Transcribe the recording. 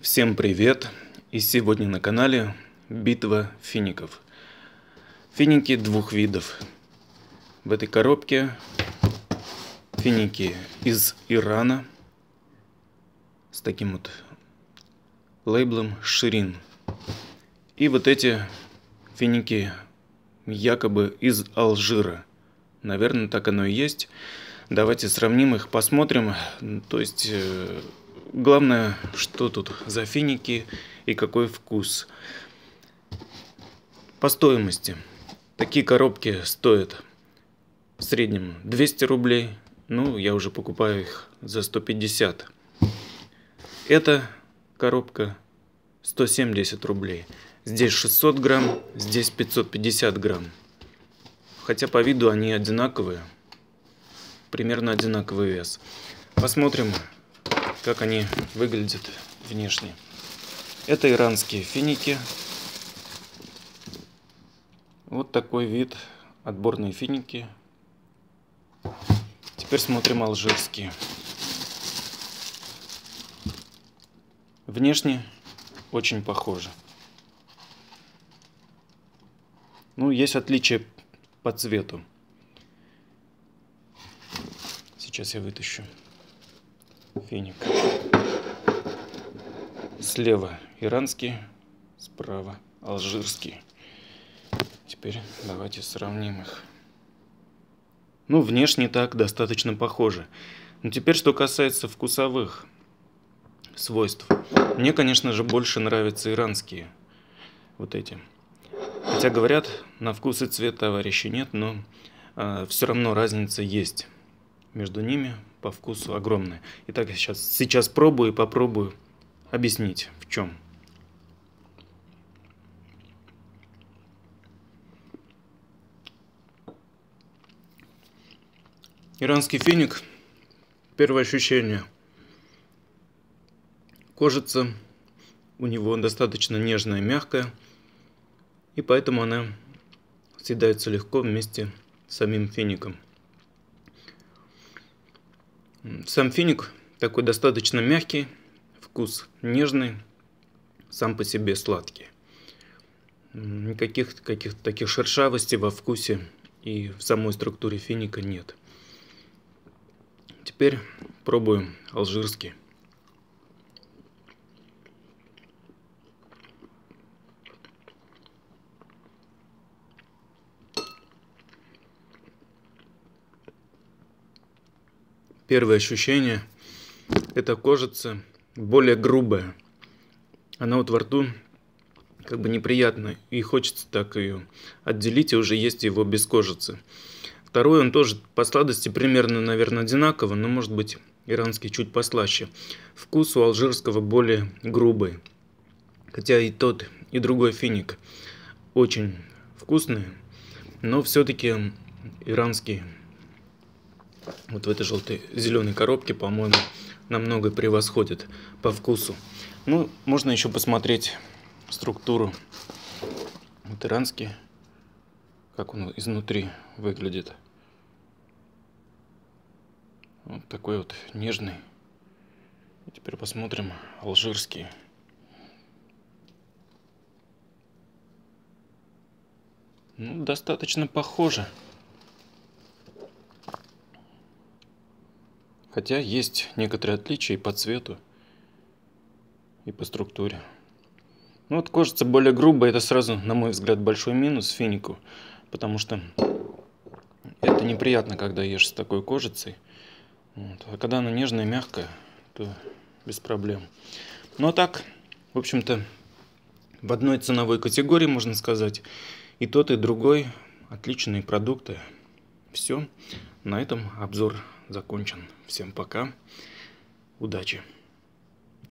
Всем привет! И сегодня на канале битва фиников. Финики двух видов. В этой коробке финики из Ирана с таким вот лейблом Ширин. И вот эти финики якобы из Алжира. Наверное, так оно и есть. Давайте сравним их, посмотрим. То есть э, Главное, что тут за финики и какой вкус. По стоимости. Такие коробки стоят в среднем 200 рублей. Ну, я уже покупаю их за 150. Эта коробка 170 рублей. Здесь 600 грамм, здесь 550 грамм. Хотя по виду они одинаковые. Примерно одинаковый вес. Посмотрим, как они выглядят внешне. Это иранские финики. Вот такой вид, отборные финики. Теперь смотрим алжирские. Внешне очень похожи. Ну, есть отличие по цвету. Сейчас я вытащу финик. Слева иранский, справа алжирский. Теперь давайте сравним их. Ну, внешне так достаточно похоже. Но теперь, что касается вкусовых свойств. Мне, конечно же, больше нравятся иранские. Вот эти. Хотя говорят, на вкус и цвет товарищи нет, но э, а, все равно разница есть между ними по вкусу огромная. Итак, я сейчас, сейчас пробую и попробую объяснить, в чем. Иранский финик. Первое ощущение. Кожица у него достаточно нежная, мягкая. И поэтому она съедается легко вместе с самим фиником. Сам финик такой достаточно мягкий, вкус нежный, сам по себе сладкий. Никаких каких таких шершавостей во вкусе и в самой структуре финика нет. Теперь пробуем алжирский. Первое ощущение – это кожица более грубая. Она вот во рту как бы неприятно, и хочется так ее отделить, и уже есть его без кожицы. Второй, он тоже по сладости примерно, наверное, одинаково, но может быть иранский чуть послаще. Вкус у алжирского более грубый. Хотя и тот, и другой финик очень вкусные, но все-таки иранский вот в этой желтой зеленой коробке, по-моему, намного превосходит по вкусу. Ну, можно еще посмотреть структуру. Вот иранский, как он изнутри выглядит. Вот такой вот нежный. И теперь посмотрим алжирский. Ну, достаточно похоже. Хотя есть некоторые отличия и по цвету, и по структуре. Ну вот кожица более грубая, это сразу, на мой взгляд, большой минус финику, потому что это неприятно, когда ешь с такой кожицей. Вот. А когда она нежная, мягкая, то без проблем. Ну а так, в общем-то, в одной ценовой категории, можно сказать, и тот, и другой отличные продукты. Все, на этом обзор закончен. Всем пока, удачи!